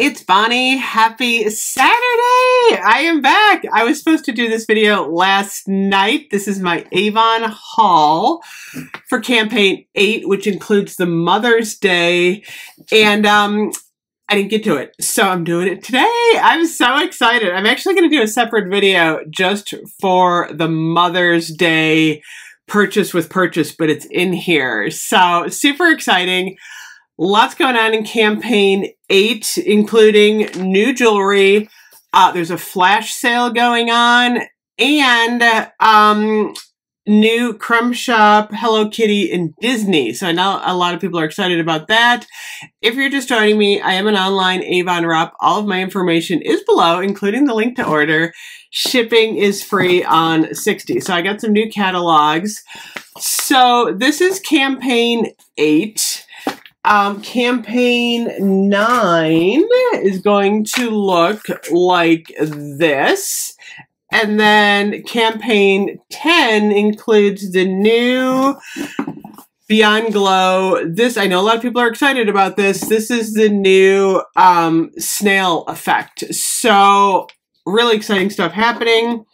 it's Bonnie. Happy Saturday! I am back. I was supposed to do this video last night. This is my Avon haul for campaign 8, which includes the Mother's Day. And um, I didn't get to it, so I'm doing it today. I'm so excited. I'm actually going to do a separate video just for the Mother's Day purchase with purchase, but it's in here. So super exciting. Lots going on in campaign eight, including new jewelry. Uh, there's a flash sale going on and um, new Crumb Shop, Hello Kitty, and Disney. So I know a lot of people are excited about that. If you're just joining me, I am an online Avon rep. All of my information is below, including the link to order. Shipping is free on 60. So I got some new catalogs. So this is campaign eight. Um, campaign nine is going to look like this. And then campaign 10 includes the new Beyond Glow. This, I know a lot of people are excited about this. This is the new um, snail effect. So, really exciting stuff happening.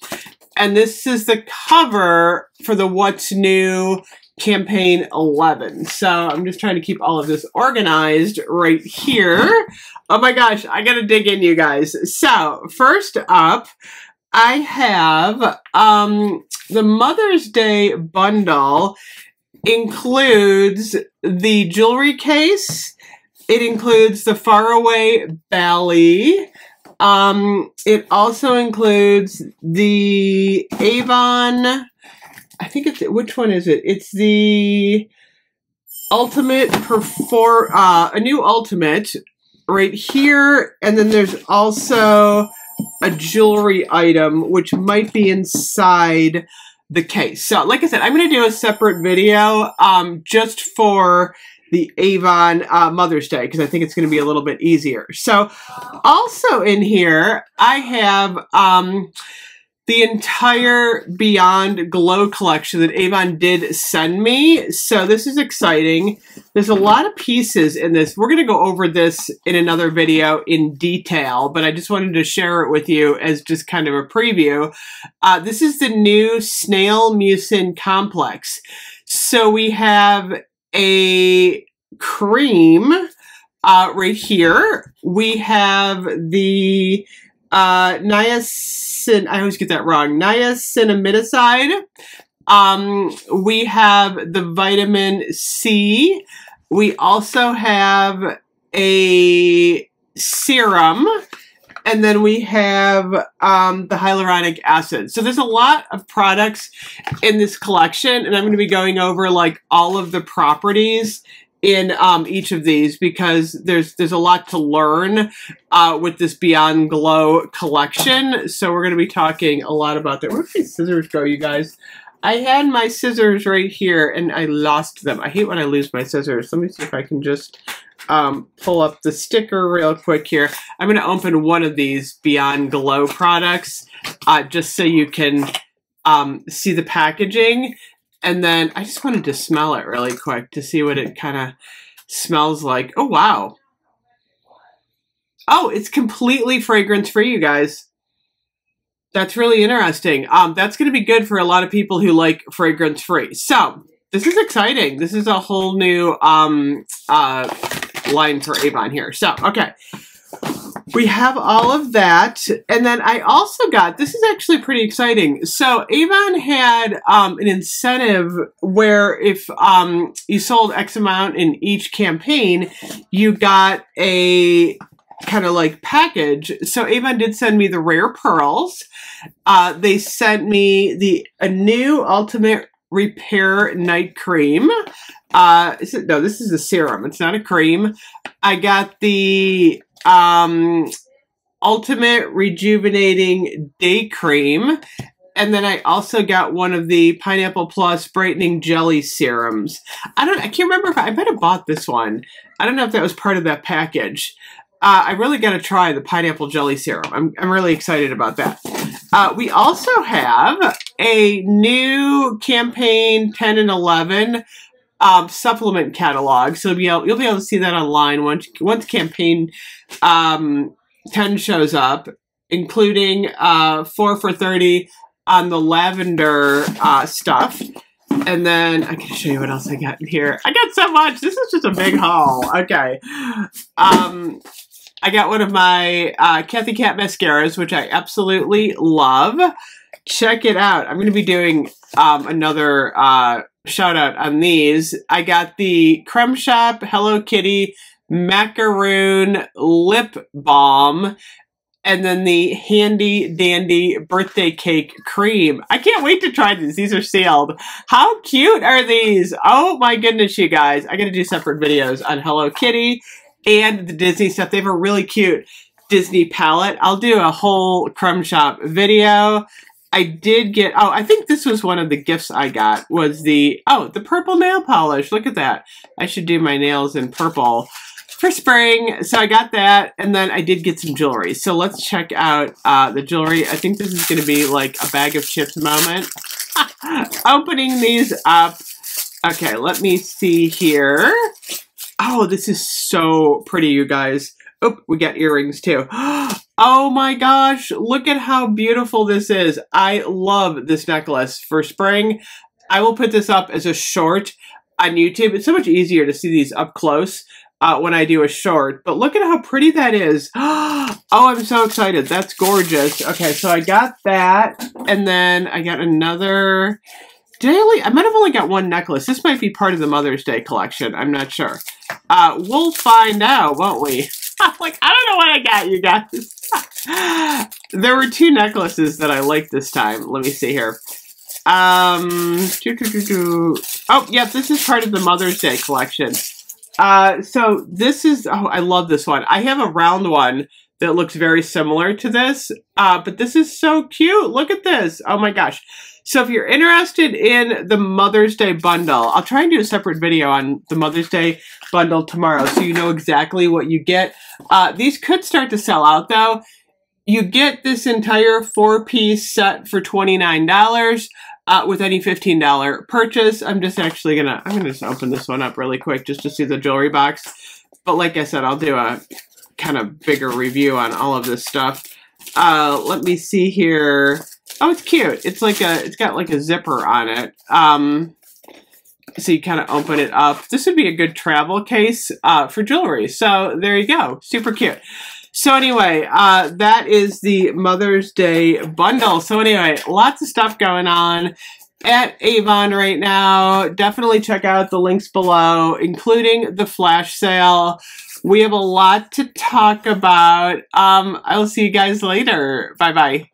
And this is the cover for the What's New campaign 11. So I'm just trying to keep all of this organized right here. Oh my gosh, I gotta dig in, you guys. So first up, I have um, the Mother's Day bundle includes the jewelry case. It includes the Faraway Bali. Um, it also includes the Avon I think it's which one is it? It's the ultimate perform uh, Anew ultimate right here, and then there's also a jewelry item which might be inside the case. So, like I said, I'm going to do a separate video um, just for the Avon uh, Mother's Day because I think it's going to be a little bit easier. So, also in here, I have um, the entire Beyond Glow collection that Avon did send me. So this is exciting. There's a lot of pieces in this. We're going to go over this in another video in detail, but I just wanted to share it with you as just kind of a preview. Uh, this is the new Snail Mucin Complex. So we have a cream uh, right here. We have the uh, niacin, I always get that wrong, niacinamidicide. Um, we have the vitamin C. We also have a serum. And then we have um, the hyaluronic acid. So there's a lot of products in this collection, and I'm going to be going over like all of the properties in um, each of these because there's there's a lot to learn uh, with this Beyond Glow collection. So we're going to be talking a lot about that. Where did my scissors go, you guys? I had my scissors right here and I lost them. I hate when I lose my scissors. Let me see if I can just um, pull up the sticker real quick here. I'm going to open one of these Beyond Glow products uh, just so you can um, see the packaging. And then I just wanted to smell it really quick to see what it kind of smells like. Oh, wow. Oh, it's completely fragrance free, you guys. That's really interesting. Um, that's going to be good for a lot of people who like fragrance free. So, this is exciting. This is a whole new um, uh, line for Avon here. So, okay we have all of that. And then I also got, this is actually pretty exciting. So Avon had um, an incentive where if um, you sold X amount in each campaign, you got a kind of like package. So Avon did send me the rare pearls. Uh, they sent me the Anew ultimate repair night cream. Uh, it, no, this is a serum. It's not a cream. I got the um, Ultimate Rejuvenating Day Cream. And then I also got one of the Pineapple Plus Brightening Jelly Serums. I don't, I can't remember if I, I might have bought this one. I don't know if that was part of that package. Uh, I really got to try the pineapple jelly serum. I'm, I'm really excited about that. Uh, we also have a new campaign 10 and 11 um, supplement catalog. So you'll be, able, you'll be able to see that online once once campaign um, 10 shows up, including uh, 4 for 30 on the lavender uh, stuff. And then I can show you what else I got in here. I got so much. This is just a big haul. Okay. Um, I got one of my uh, Kathy Kat mascaras, which I absolutely love. Check it out. I'm going to be doing um, another uh, shout out on these. I got the Crumb Shop Hello Kitty Macaroon Lip Balm and then the handy dandy birthday cake cream. I can't wait to try these. These are sealed. How cute are these? Oh my goodness, you guys. I gotta do separate videos on Hello Kitty and the Disney stuff. They have a really cute Disney palette. I'll do a whole crumb shop video. I did get, oh, I think this was one of the gifts I got, was the, oh, the purple nail polish. Look at that. I should do my nails in purple for spring. So I got that, and then I did get some jewelry. So let's check out uh, the jewelry. I think this is going to be like a bag of chips moment. Opening these up. Okay, let me see here. Oh, this is so pretty, you guys. Oh, we got earrings too. Oh my gosh, look at how beautiful this is. I love this necklace for spring. I will put this up as a short on YouTube. It's so much easier to see these up close uh, when I do a short. But look at how pretty that is. oh, I'm so excited. That's gorgeous. Okay, so I got that. And then I got another... Did I. I might have only got one necklace. This might be part of the Mother's Day collection. I'm not sure. Uh, we'll find out, won't we? like, I don't know what I got, you guys. there were two necklaces that I liked this time. Let me see here. Um, doo -doo -doo oh, yeah, this is part of the Mother's Day collection. Uh, so this is, oh, I love this one. I have a round one that looks very similar to this, uh, but this is so cute. Look at this. Oh my gosh. So if you're interested in the Mother's Day bundle, I'll try and do a separate video on the Mother's Day bundle tomorrow so you know exactly what you get. Uh, these could start to sell out though. You get this entire four-piece set for $29 uh, with any $15 purchase. I'm just actually gonna, I'm gonna just open this one up really quick just to see the jewelry box. But like I said, I'll do a kind of bigger review on all of this stuff. Uh, let me see here. Oh, it's cute. It's like a, it's got like a zipper on it. Um, so you kind of open it up. This would be a good travel case uh, for jewelry. So there you go. Super cute. So anyway, uh, that is the Mother's Day bundle. So anyway, lots of stuff going on at Avon right now. Definitely check out the links below, including the flash sale. We have a lot to talk about. Um, I'll see you guys later. Bye-bye.